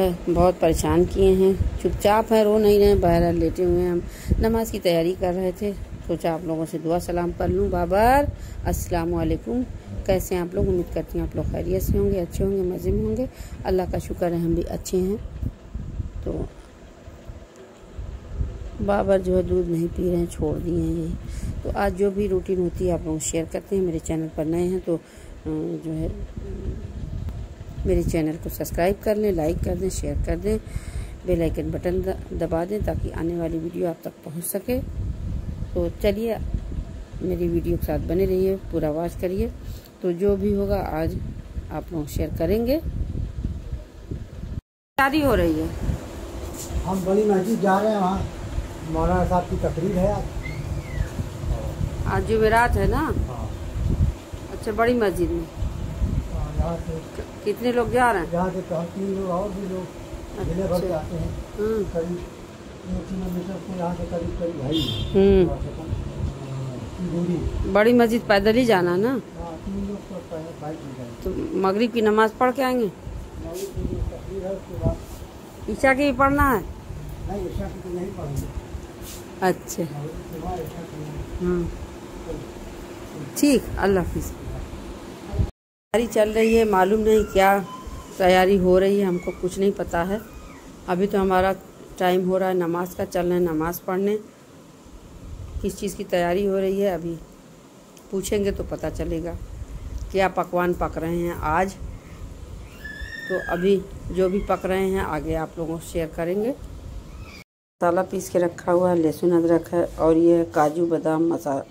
है, बहुत परेशान किए हैं। चुपचाप है, रो नहीं रहे, बाहर लेटे हुए हैं। हम नमाज़ की तैयारी कर रहे थे। सोचा आप लोगों से दुआ सलाम कर लूँ। बाबर, अस्सलाम वालेकुम कैसे हैं आप लोग? उम्मीद करती हूँ आप लोग खैरियत से होंगे, अच्छे होंगे, मज़े में होंगे। अल्लाह का शुक्र है, हम भी अच्छे हैं। तो बाबर जो है दूध नहीं पी रहे हैं, छोड़ दिए हैं यही। तो आज जो भी रूटीन होती है, आप लोग शेयर करते हैं। मेरे चैनल पर नए हैं तो जो है मेरे चैनल को सब्सक्राइब कर लें लाइक कर दें शेयर कर दें बेल आइकन बटन दबा दें ताकि आने वाली वीडियो आप तक पहुँच सके। तो चलिए मेरी वीडियो के साथ बने रहिए पूरा वॉच करिए। तो जो भी होगा आज आप लोग शेयर करेंगे। शादी हो रही है। हम बड़ी मस्जिद जा रहे हैं वहाँ। मौलाना साहब की तकरीर है आज। आज जुमेरात है ना? हाँ। अच्छा बड़ी मस्जिद में। कितने लोग जा रहे हैं? यहाँ से हम तीन लोग और भी लोग ज़िले भर के आते हैं। हम्म। करीब एक किलोमीटर से यहाँ से करीब करीब ही हम्म। दूरी। बड़ी मस्जिद पैदल ही जाना है ना? हाँ तीन लोग तो तो मगरिब की नमाज़ पढ़ के आएँगे? ईशा की भी पढ़ना है? नहीं ऐसा की तो नहीं पढ़ेंगे। अच्छा। नवी के बाद ऐसा की नहीं हाँ ठीक अल्लाह हाफिज़। तैयारी चल रही है, मालूम नहीं क्या तैयारी हो रही है, हमको कुछ नहीं पता है। अभी तो हमारा टाइम हो रहा है नमाज़ का, चल रहे हैं नमाज़ पढ़ने। किस चीज़ की तैयारी हो रही है, अभी पूछेंगे तो पता चलेगा क्या पकवान पक रहे हैं आज। तो अभी जो भी पक रहे हैं, आगे आप लोगों को शेयर करेंगे। मसाला पीस के रखा हुआ है, लहसुन अदरक है और ये काजू बादाम मसा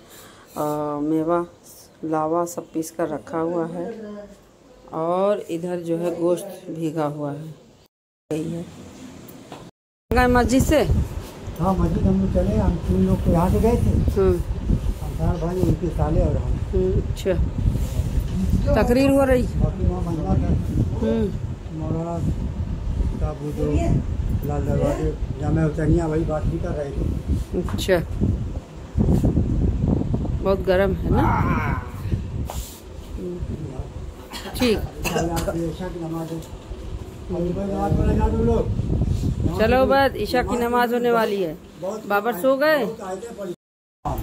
मेवा लावा सब पीस कर रखा हुआ है और इधर जो है गोश्त भीगा हुआ है। यही है। गए मस्जिद से? हाँ मस्जिद हम लोग चले हम तीन लोग तो यहाँ से गए थे। हम्म। भाई उनके साले और हम। हम्म, अच्छा। तकरीर हो रही? हम्म। मौलाना साहब जो लाल दरवाजे जामे हुसैनिया वही बात भी कर रहे थे। अच्छा। बहुत गर्म है ना हम्म, ठीक कल यहाँ पे ईशा की नमाज़ है अभी भाई नमाज़ पढ़ने जा तुम लोग नमाज़ चलो बस ईशा की नमाज़ होने वाली है। बाबर सो गए। हाँ।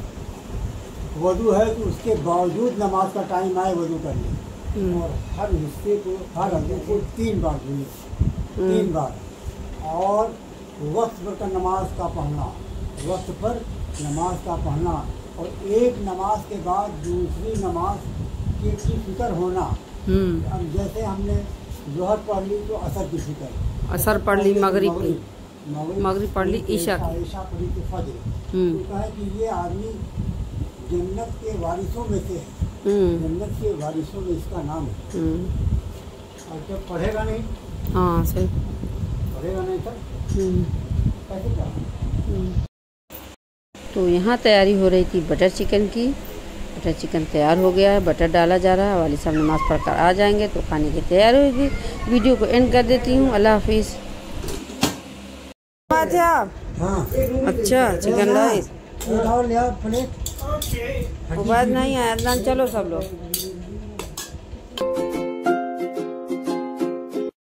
वज़ू है तो उसके बावजूद नमाज़ का टाइम आए वज़ू करने। हम्म, और हर हिस्से को हर अजू को तीन बार धोइए तीन बार। और वक्त पर का नमाज़ का पढ़ना। वक्त पर नमाज़ का पढ़ना। और एक नमाज़ के बाद दूसरी नमाज़ की की फ़िक्र होना। हम्म। अब जैसे हमने जोहर पढ़ ली तो असर की फ़िक्र असर पढ़ ली मगरिब की। मगरिब मगरिब पढ़ ली ईशा की। ईशा पढ़ी तो फजर। हम्म। तो कहे कि ये आदमी जन्नत के वारिसों में से है। हम्म। जन्नत के वारिसों में इसका नाम है। हम्म, और जब पढ़ेगा नहीं? हाँ सही। पढ़ेगा नहीं हम्म। कैसे क्या हम्म। तो यहाँ तैयारी हो रही थी बटर चिकन की। बटर चिकन तैयार हो गया है बटर डाला जा रहा है वाली साहब नमाज़ पढ़कर आ जाएँगे तो खाने की तैयार होगी। वीडियो को एंड कर देती हूँ। अल्लाह हाफिज़। बात है। आप हाँ। अच्छा चिकन राइस प्लेट उबाद नहीं आया चलो सब लोग।